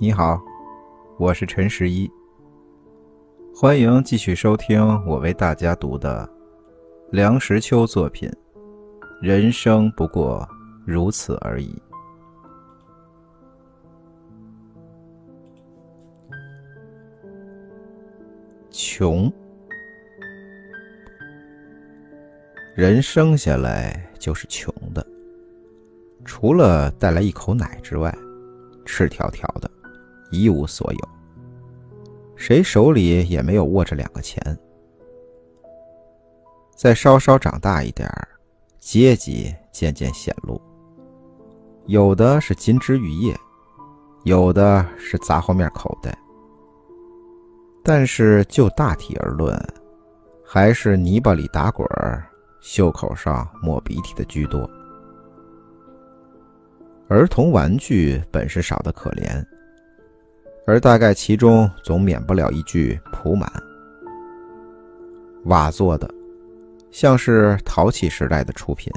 你好，我是陈十一，欢迎继续收听我为大家读的梁实秋作品《人生不过如此而已》。穷，人生下来就是穷的，除了带来一口奶之外，赤条条的，一无所有。谁手里也没有握着两个钱。再稍稍长大一点儿，阶级渐渐显露，有的是金枝玉叶，有的是杂货面口袋。但是就大体而论，还是泥巴里打滚儿、袖口上抹鼻涕的居多。儿童玩具本是少得可怜，而大概其中总免不了一句“铺满”。瓦做的，像是陶器时代的出品，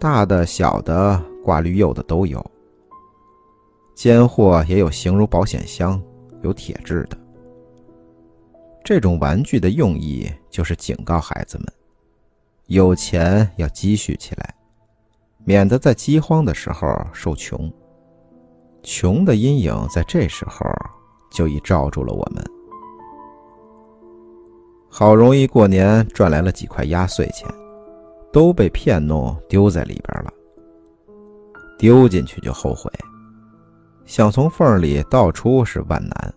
大的、小的、挂绿釉的都有。间货也有形如保险箱，有铁质的。这种玩具的用意就是警告孩子们，有钱要积蓄起来，免得在饥荒的时候受穷。穷的阴影在这时候就已罩住了我们。好容易过年赚来了几块压岁钱，都被骗弄丢在里边了。丢进去就后悔，想从缝里倒出是万难。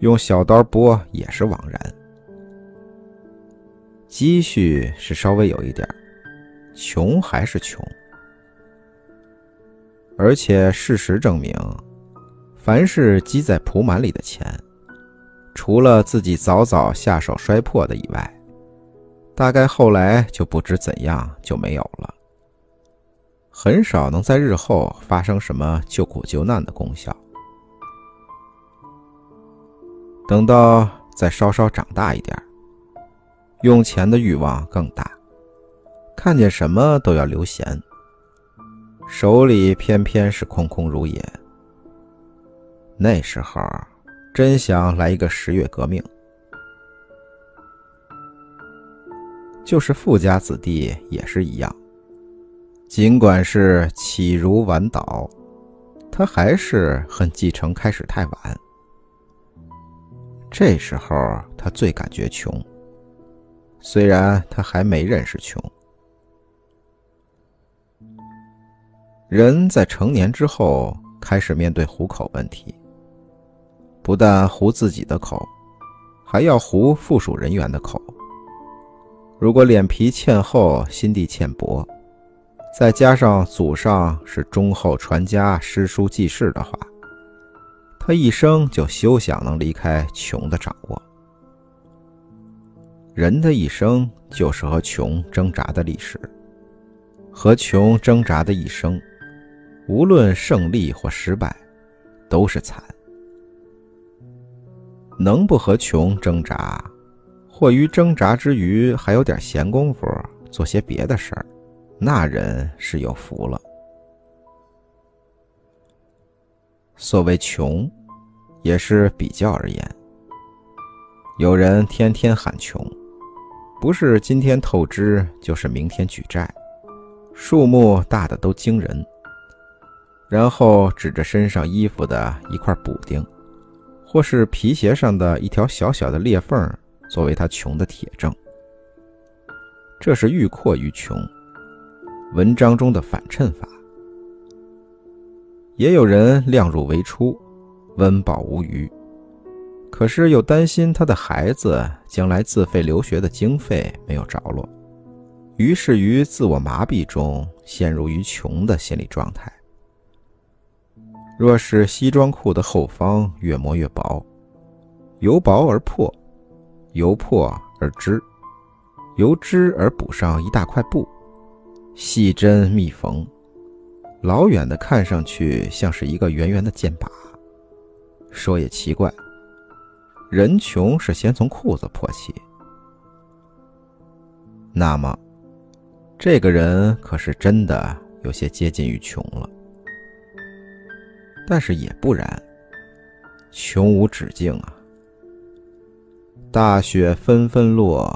用小刀剥也是枉然。积蓄是稍微有一点，穷还是穷。而且事实证明，凡是积在蒲满里的钱，除了自己早早下手摔破的以外，大概后来就不知怎样就没有了，很少能在日后发生什么救苦救难的功效。等到再稍稍长大一点，用钱的欲望更大，看见什么都要留闲，手里偏偏是空空如也。那时候真想来一个十月革命。就是富家子弟也是一样，尽管是起如晚倒，他还是恨继承开始太晚。这时候他最感觉穷，虽然他还没认识穷。人在成年之后开始面对糊口问题，不但糊自己的口，还要糊附属人员的口。如果脸皮欠厚，心地欠薄，再加上祖上是忠厚传家、诗书记事的话，他一生就休想能离开穷的掌握。人的一生就是和穷挣扎的历史，和穷挣扎的一生，无论胜利或失败，都是惨。能不和穷挣扎，或于挣扎之余还有点闲工夫做些别的事儿，那人是有福了。所谓穷，也是比较而言。有人天天喊穷，不是今天透支，就是明天举债，数目大的都惊人。然后指着身上衣服的一块补丁，或是皮鞋上的一条小小的裂缝，作为他穷的铁证。这是欲阔于穷，文章中的反衬法。也有人量入为出，温饱无余，可是又担心他的孩子将来自费留学的经费没有着落，于是于自我麻痹中陷入于穷的心理状态。若是西装裤的后方越磨越薄，由薄而破，由破而织，由织而补上一大块布，细针密缝。老远的看上去像是一个圆圆的箭靶。说也奇怪，人穷是先从裤子破起。那么，这个人可是真的有些接近于穷了。但是也不然，穷无止境啊！大雪纷纷落，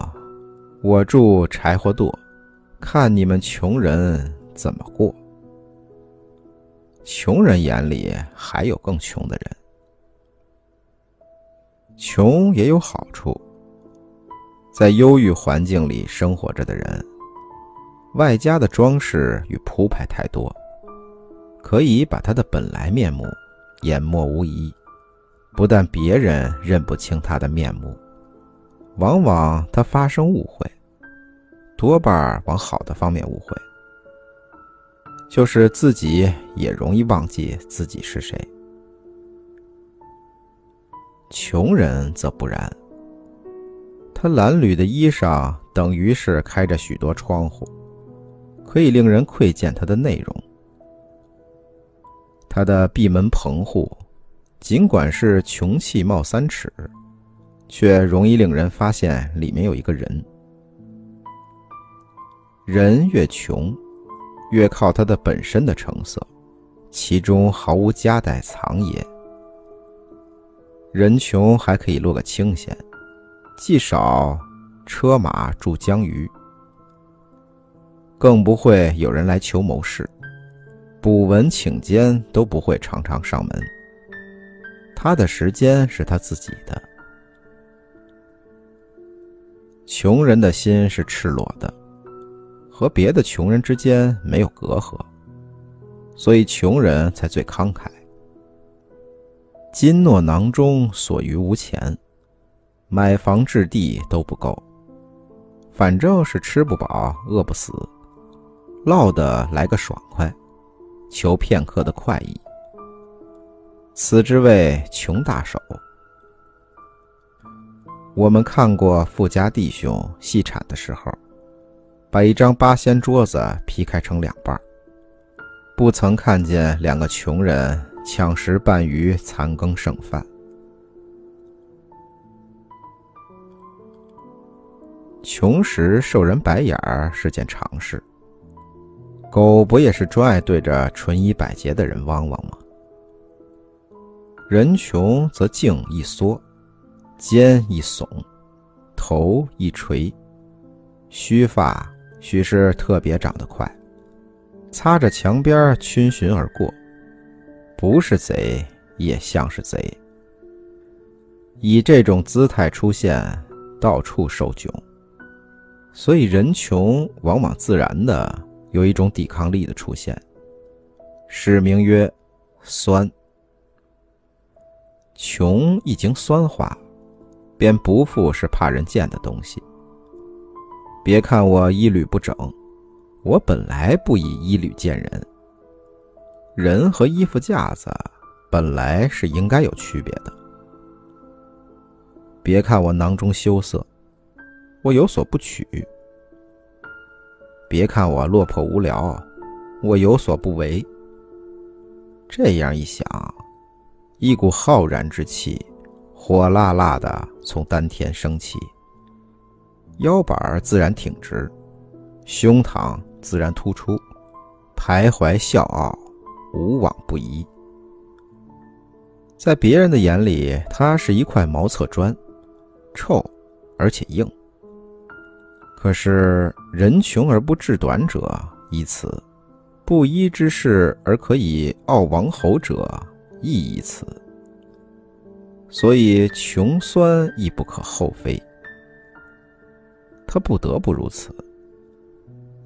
我住柴火垛，看你们穷人怎么过。穷人眼里还有更穷的人，穷也有好处。在忧郁环境里生活着的人，外加的装饰与铺排太多，可以把他的本来面目淹没无疑。不但别人认不清他的面目，往往他发生误会，多半往好的方面误会，就是自己也容易忘记自己是谁。穷人则不然。他褴褛的衣裳等于是开着许多窗户，可以令人窥见他的内容。他的闭门棚户，尽管是穷气冒三尺，却容易令人发现里面有一个人。人越穷，越靠他的本身的成色，其中毫无夹带藏也。人穷还可以落个清闲。既少车马住江鱼，更不会有人来求谋事，卜文请监都不会常常上门。他的时间是他自己的。穷人的心是赤裸的，和别的穷人之间没有隔阂，所以穷人才最慷慨。金诺囊中所余无钱。买房置地都不够，反正是吃不饱饿不死，落得来个爽快，求片刻的快意。此之谓穷大手。我们看过富家弟兄细产的时候，把一张八仙桌子劈开成两半，不曾看见两个穷人抢食半鱼残羹剩饭。穷时受人白眼儿是件常事，狗不也是专爱对着纯衣百洁的人汪汪吗？人穷则颈一缩，肩一耸，头一垂，须发许是特别长得快，擦着墙边逡巡而过，不是贼也像是贼。以这种姿态出现，到处受窘。所以，人穷往往自然的有一种抵抗力的出现，使名曰“酸”。穷一经酸化，便不复是怕人见的东西。别看我衣履不整，我本来不以衣履见人。人和衣服架子本来是应该有区别的。别看我囊中羞涩。我有所不取，别看我落魄无聊，我有所不为。这样一想，一股浩然之气，火辣辣的从丹田升起，腰板自然挺直，胸膛自然突出，徘徊笑傲，无往不宜。在别人的眼里，它是一块茅厕砖，臭而且硬。可是人穷而不志短者，以此；不依之事而可以傲王侯者，亦以此。所以穷酸亦不可厚非。他不得不如此。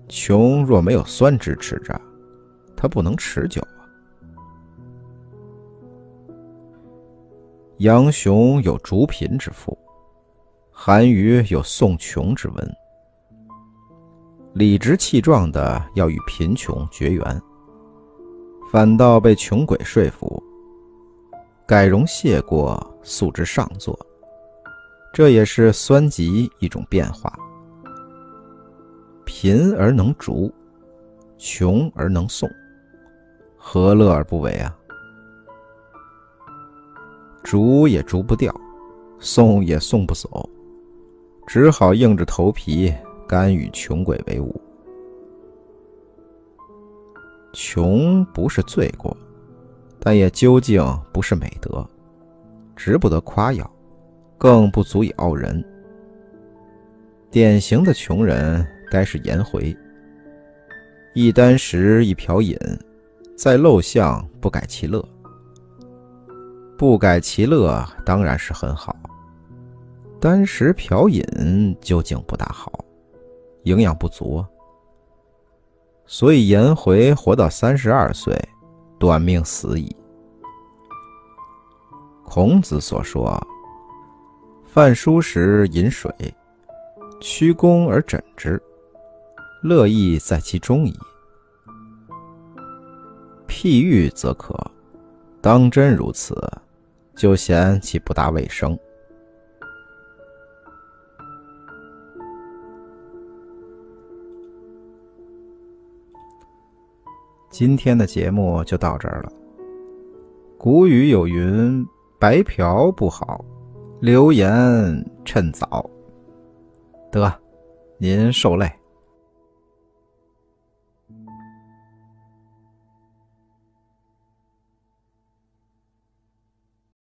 穷若没有酸支持着，他不能持久啊。杨雄有竹贫之父，韩愈有送穷之文。理直气壮的要与贫穷绝缘，反倒被穷鬼说服，改容谢过，素之上座。这也是酸极一种变化。贫而能逐，穷而能送，何乐而不为啊？逐也逐不掉，送也送不走，只好硬着头皮。甘与穷鬼为伍，穷不是罪过，但也究竟不是美德，值不得夸耀，更不足以傲人。典型的穷人该是颜回，一箪食，一瓢饮，在陋巷不改其乐。不改其乐当然是很好，箪食瓢饮究竟不大好，营养不足。所以颜回活到三十二岁。短命死矣。孔子所说：“饭疏时饮水，曲肱而枕之，乐亦在其中矣。”譬喻则可，当真如此，就嫌其不大卫生。今天的节目就到这儿了。古语有云：“白嫖不好，留言趁早。”得，您受累。